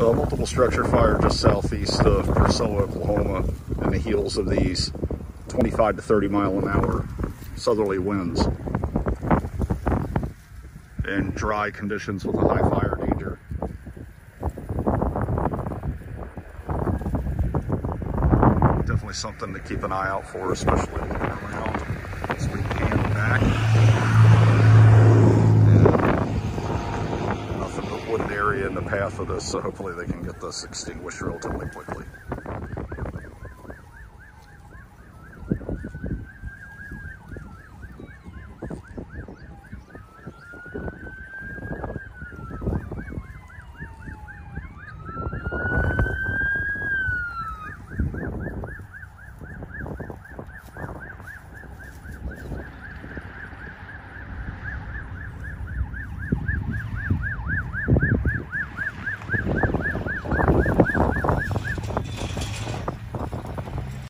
Uh, multiple structure fire just southeast of Purcell, Oklahoma, in the heels of these 25 to 30 mile an hour southerly winds and dry conditions with a high fire danger. Definitely something to keep an eye out for, especially wooded area in the path of this, so hopefully they can get this extinguished relatively quickly.